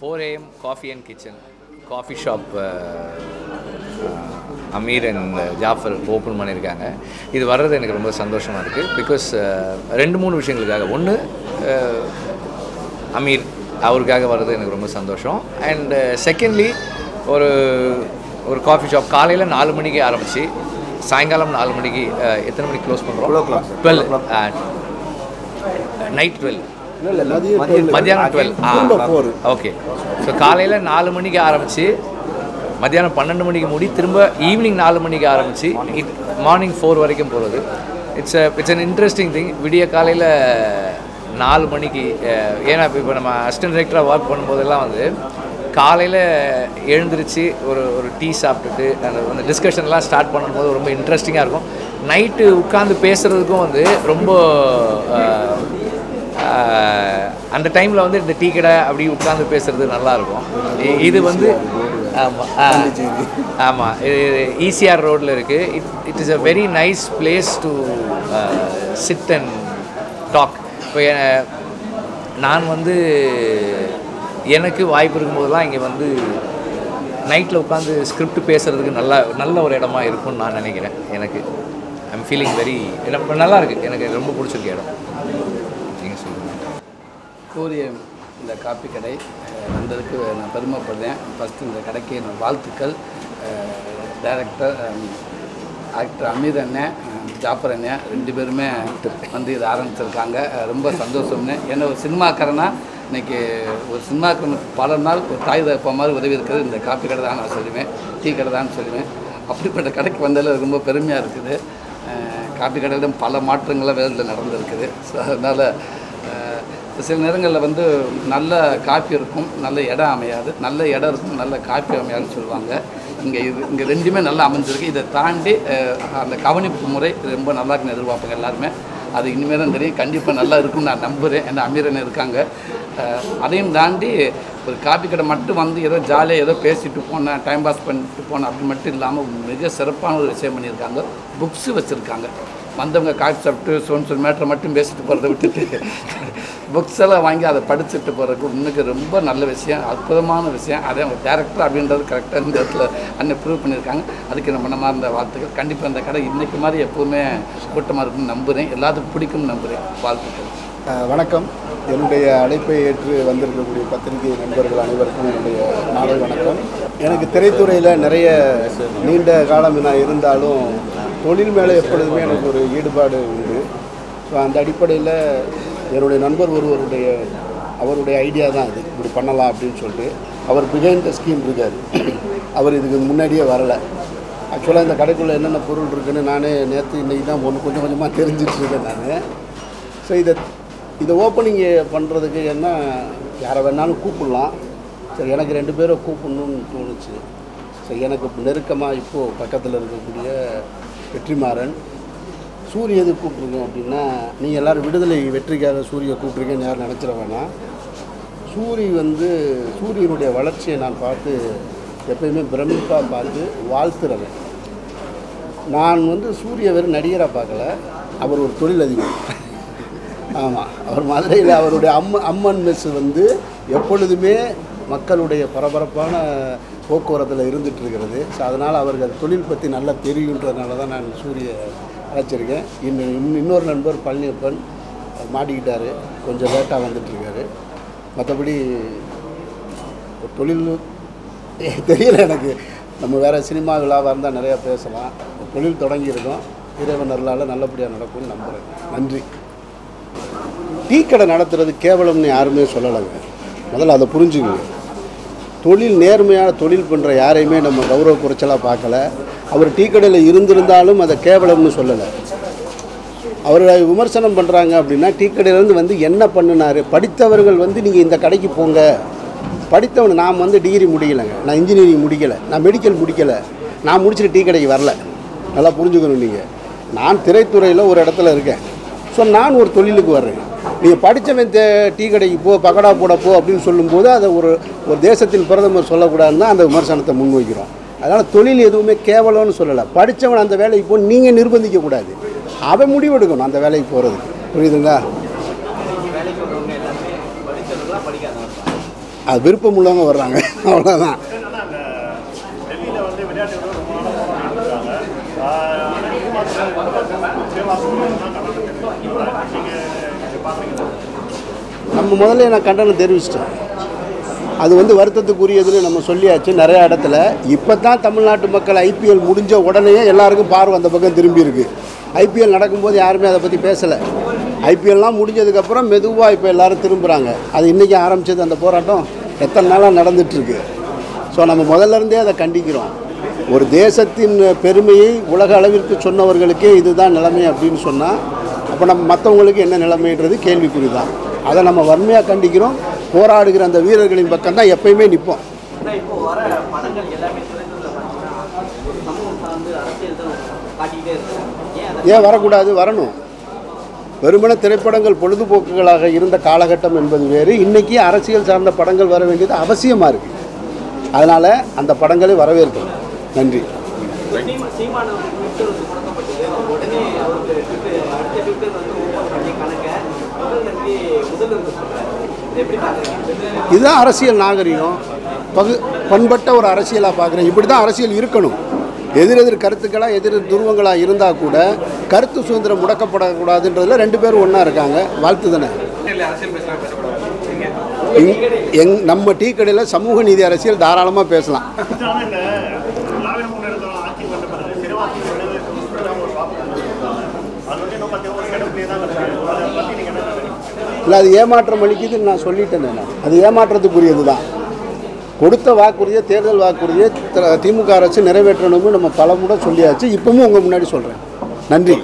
Four AM coffee and kitchen coffee shop Ameer and Jafar open பண்ணியிருக்காங்க. இது வர்றது எனக்கு ரொம்ப சந்தோஷமாக இருக்குது பிகாஸ் ரெண்டு மூணு விஷயங்களுக்காக. ஒன்று அமீர் அவருக்காக வர்றது எனக்கு ரொம்ப சந்தோஷம். அண்ட் செகண்ட்லி ஒரு ஒரு காஃபி ஷாப் காலையில் நாலு மணிக்கு ஆரம்பித்து சாயங்காலம் நாலு மணிக்கு எத்தனை மணிக்கு க்ளோஸ் பண்ணுறோம் டுவெல் நைட் டுவெல் மத்தியானம் டுவெல் four. ஓகே ஸோ காலையில் நாலு மணிக்கு ஆரம்பித்து மத்தியானம் பன்னெண்டு மணிக்கு மூடி திரும்ப ஈவினிங் நாலு மணிக்கு ஆரம்பித்து இட் மார்னிங் ஃபோர் வரைக்கும் போகிறது it's it's an interesting thing விடிய காலையில் நாலு மணிக்கு ஏன்னா இப்போ நம்ம அசிஸ்டன்ட் டைரக்டராக ஒர்க் பண்ணும்போதெல்லாம் வந்து காலையில் எழுந்திரிச்சு ஒரு ஒரு டீ சாப்பிட்டுட்டு அந்த அந்த டிஸ்கஷன்லாம் ஸ்டார்ட் பண்ணும்போது ரொம்ப இன்ட்ரெஸ்டிங்காக இருக்கும். நைட்டு உட்காந்து பேசுகிறதுக்கும் வந்து ரொம்ப அந்த டைமில் வந்து இந்த டீ கடை அப்படி உட்காந்து பேசுகிறது நல்லாயிருக்கும். இது வந்து ஆமாம் ஆமாம் இது ஈசிஆர் ரோட்டில் இருக்குது it it is a very nice place to sit and talk இப்போ நான் வந்து எனக்கு வாய்ப்பு இருக்கும்போதெல்லாம் இங்கே வந்து நைட்டில் உட்காந்து ஸ்கிரிப்ட் பேசுகிறதுக்கு நல்ல நல்ல ஒரு இடமா இருக்கும்னு நான் நினைக்கிறேன் எனக்கு. ஐம் ஃபீலிங் வெரி நல்லா இருக்குது எனக்கு ரொம்ப பிடிச்சிருக்கு இடம். சொல்லுவேன் சொல்லுங்கள் கூறிய இந்த காப்பி கடை வந்ததுக்கு நான் பெருமைப்படுறேன். ஃபஸ்ட்டு இந்த கடைக்கு என்னோடய வாழ்த்துக்கள். டைரக்டர் ஆக்டர் அமீர் அண்ணன் அஹ், ஜாஃபர் அண்ணன் ரெண்டு பேருமே வந்து இதை ஆரம்பிச்சிருக்காங்க. ரொம்ப சந்தோஷம்னு. ஏன்னா ஒரு சினிமாக்காரனா இன்னைக்கு ஒரு சினிமாக்காரனுக்கு பல நாள் ஒரு தாய் தகப்ப மாதிரி உதவி இருக்கிறது. இந்த காப்பி கடை தான் நான் சொல்லுவேன் டீ கடை தான் சொல்லுவேன். அப்படிப்பட்ட கடைக்கு வந்ததில் ரொம்ப பெருமையாக இருக்குது. காப்பி கடையிலும் பல மாற்றங்கள்லாம் வேலையில் நடந்திருக்குது. ஸோ அதனால் சில நேரங்களில் வந்து நல்ல காப்பி இருக்கும் நல்ல இடம் அமையாது. நல்ல இடம் இருக்கும் நல்ல காப்பி அமையாதுன்னு சொல்லுவாங்க. இங்கே இது இங்கே ரெண்டுமே நல்லா அமைஞ்சிருக்கு. இதை தாண்டி அந்த கவனிப்பு முறை ரொம்ப நல்லா இருக்குன்னு எதிர்பார்ப்பாங்க எல்லாருமே. அது இனிமேல் தான் தெரியும். கண்டிப்பாக நல்லா இருக்கும்னு நான் நம்புகிறேன் ஏன்னா அமீரன் இருக்காங்க. அதையும் தாண்டி ஒரு காப்பி கடை மட்டும் வந்து ஏதோ ஜாலியாக ஏதோ பேசிட்டு போனேன் டைம் பாஸ் பண்ணிட்டு போனேன் அப்படி மட்டும் இல்லாமல் மிக சிறப்பான ஒரு விஷயம் பண்ணியிருக்காங்க. புக்ஸு வச்சுருக்காங்க. வந்தவங்க காப்பி சாப்பிட்டு சோன் சொல் மேட்ரை மட்டும் பேசிட்டு போகிறத விட்டுட்டு. புக்ஸ் எல்லாம் வாங்கி அதை படிச்சுட்டு போகிறதுக்கு இன்னைக்கு ரொம்ப நல்ல விஷயம் அற்புதமான விஷயம். அதே அவங்க டேரக்டர் அப்படின்றது கரெக்டாக இந்த இடத்துல அன்னை ப்ரூவ் பண்ணியிருக்காங்க. அதுக்கு நம்ம மனமார்ந்த வாழ்த்துக்கள். கண்டிப்பாக இந்த கடை இன்றைக்கு மாதிரி எப்போவுமே கூட்டமாக இருக்கும்னு நம்புகிறேன் எல்லாத்துக்கும் பிடிக்கும்னு நம்புகிறேன் வாழ்த்துக்கள். வணக்கம். என்னுடைய அழைப்பை ஏற்று வந்திருக்கக்கூடிய பத்திரிகை நண்பர்கள் அனைவருக்கும் என்னுடைய மாலை வணக்கம். எனக்கு திரைத்துறையில் நிறைய நீண்ட காலம் நான் இருந்தாலும் தொழில் மேலே எப்பொழுதுமே எனக்கு ஒரு ஈடுபாடு உண்டு. ஸோ அந்த அடிப்படையில் என்னுடைய நண்பர் ஒருவருடைய அவருடைய ஐடியா தான் இது. இப்படி பண்ணலாம் அப்படின்னு சொல்லிட்டு அவர் பிகைண்ட் த ஸ்கீம் இருக்கார். அவர் இதுக்கு முன்னாடியே வரலை. ஆக்சுவலாக இந்த கடைக்குள்ளே என்னென்ன பொருள் இருக்குன்னு நானே நேற்று இன்றைக்கி தான் ஒன்று கொஞ்சம் கொஞ்சமாக தெரிஞ்சிட்டு இருக்கேன் நான். ஸோ இதை இதை ஓப்பனிங் பண்ணுறதுக்கு என்ன யாரை வேணாலும் கூப்பிடலாம். சரி எனக்கு ரெண்டு பேரை கூப்பிடணும்னு தோணுச்சு. ஸோ எனக்கு நெருக்கமாக இப்போது பக்கத்தில் இருக்கக்கூடிய வெற்றிமாறன் சூரிய எது கூப்பிட்ருங்க அப்படின்னா நீங்கள் எல்லோரும் விடுதலை வெற்றிக்காக சூரிய கூப்பிட்ருக்கேன்னு யாரும் நினச்சிட வேணாம். வந்து சூரியனுடைய வளர்ச்சியை நான் பார்த்து எப்பயுமே பிரமிப்பாக பார்த்து வாழ்த்துறவன். நான் வந்து சூரிய வெறும் நடிகராக பார்க்கல. அவர் ஒரு தொழில் தொழிலதிபர். ஆமாம் அவர் மதுரையில் அவருடைய அம்ம அம்மன் மெஸ் வந்து எப்பொழுதுமே மக்களுடைய பரபரப்பான போக்குவரத்தில் இருந்துகிட்டு இருக்கிறது. ஸோ அதனால் அவர்கள் தொழில் பற்றி நல்லா தெரியுன்றதுனால தான் நான் சூரிய அழைச்சிருக்கேன். இன்னும் இன்னும் இன்னொரு நண்பர் பழனியப்பன் மாட்டிக்கிட்டார். கொஞ்சம் லேட்டாக வந்துட்டுருக்காரு. மற்றபடி தொழில் தெரியல எனக்கு. நம்ம வேறு சினிமா விழாவாக இருந்தால் நிறையா பேசலாம். தொழில் தொடங்கியிருக்கோம். இறைவன் அருளால் நல்லபடியாக நடக்கும்னு நம்புகிறேன் நன்றி. டீ கடை நடத்துறது கேவலம்னு யாருமே சொல்லலைங்க. முதல்ல அதை புரிஞ்சுக்கங்க. தொழில் நேர்மையான தொழில் பண்ணுற யாரையுமே நம்ம கௌரவ குறைச்சலாக பார்க்கல. அவர் டீ கடையில் இருந்திருந்தாலும் அதை கேவலம்னு சொல்லலை. அவரை விமர்சனம் பண்ணுறாங்க அப்படின்னா டீ கடையிலேருந்து வந்து என்ன பண்ணினார்? படித்தவர்கள் வந்து நீங்கள் இந்த கடைக்கு போங்க. படித்தவன் நான் வந்து டிகிரி முடியலைங்க நான் இன்ஜினியரிங் முடிக்கலை. நான் மெடிக்கல் முடிக்கலை. நான் முடிச்சுட்டு டீ கடைக்கு வரல. நல்லா புரிஞ்சுக்கணும் நீங்கள் நான் திரைத்துறையில் ஒரு இடத்துல இருக்கேன். ஸோ நான் ஒரு தொழிலுக்கு வர்றேன். நீங்கள் படித்தவன் தே டீ கடைக்கு போ பகடா போட போ அப்படின்னு சொல்லும்போது அதை ஒரு ஒரு தேசத்தின் பிரதமர் சொல்லக்கூடாதுன்னு தான் அந்த விமர்சனத்தை முன்வைக்கிறோம். அதனால் தொழில் எதுவுமே கேவலம்னு சொல்லலை. படித்தவன் அந்த வேலைக்கு போ நீங்கள் நிர்பந்திக்கக்கூடாது அவன் முடிவெடுக்கணும் அந்த வேலைக்கு போகிறதுக்கு புரியுதுங்களா? அது விருப்பம் உள்ளவங்க வர்றாங்க. அவ்வளோதான் நம்ம முதல்ல நான் கண்டனம் தெரிவிச்சிட்டேன் அது வந்து வருத்தத்துக்குரியதுன்னு நம்ம சொல்லியாச்சு நிறையா இடத்துல. இப்போ தான் தமிழ்நாட்டு மக்கள் ஐபிஎல் முடிஞ்ச உடனே எல்லாருக்கும் பார்வை அந்த பக்கம் திரும்பி இருக்கு. ஐபிஎல் நடக்கும்போது யாருமே அதை பற்றி பேசலை. ஐபிஎல்லாம் முடிஞ்சதுக்கப்புறம் மெதுவாக இப்போ எல்லாரும் திரும்புகிறாங்க அது இன்றைக்கி ஆரம்பிச்சது அந்த போராட்டம் எத்தனை நாளாக நடந்துகிட்ருக்கு ஸோ நம்ம முதல்ல இருந்தே அதை கண்டிக்கிறோம். ஒரு தேசத்தின் பெருமையை உலக அளவிற்கு சொன்னவர்களுக்கே இதுதான் நிலைமை அப்படின்னு சொன்னால் அப்போ நம்ம மற்றவங்களுக்கு என்ன நிலைமைன்றது கேள்விக்குறி தான் அதை நம்ம வன்மையாக கண்டிக்கிறோம். போராடுகிற அந்த வீரர்களின் பக்கம் தான் எப்பயுமே நிற்போம் ஏன் வரக்கூடாது? வரணும். வெறுமன திரைப்படங்கள் பொழுதுபோக்குகளாக இருந்த காலகட்டம் என்பது வேறு. இன்னைக்கு அரசியல் சார்ந்த படங்கள் வர வேண்டியது அவசியமாக இருக்குது அதனால் அந்த படங்களை வரவேற்கிறோம். நன்றி. உடனே அவருக்கு அடுத்த வந்து ஓப்பன் பண்ணி கணக்க முதல் நம்பி முதல்வர் சொல்கிறார் இதுதான் அரசியல் நாகரிகம். பகு பண்பட்ட ஒரு அரசியலாக பார்க்குறேன். இப்படி தான் அரசியல் இருக்கணும். எதிரெதிர் கருத்துக்களாக எதிரெதிர் துருவங்களாக இருந்தால் கூட கருத்து சுதந்திரம் முடக்கப்படக்கூடாதுன்றதுல ரெண்டு பேரும் ஒன்றா இருக்காங்க. வாழ்த்து தானே. எங் நம்ம டீ கடையில் சமூக நீதி அரசியல் தாராளமாக பேசலாம் ஆனால் இந்த திராவிட முன்னேற்றம் ஆட்சி வந்த பிறகு சிறுவாசி ஒரு வாக்கு அது வந்து இன்னும் பார்த்தீங்கன்னா ஒரு கிடப்பிலே தான் இருக்கு அதை பற்றி நீங்கள் என்ன நினைக்கிறீங்க இல்லை அது ஏமாற்றம் அளிக்குதுன்னு நான் சொல்லிட்டேன் நான். அது ஏமாற்றத்துக்குரியது தான் கொடுத்த வாக்குறுதியை தேர்தல் வாக்குறுதியை திமுக அரசு நிறைவேற்றணும்னு நம்ம பல முறை சொல்லியாச்சு. இப்பவும் உங்கள் முன்னாடி சொல்கிறேன் நன்றி.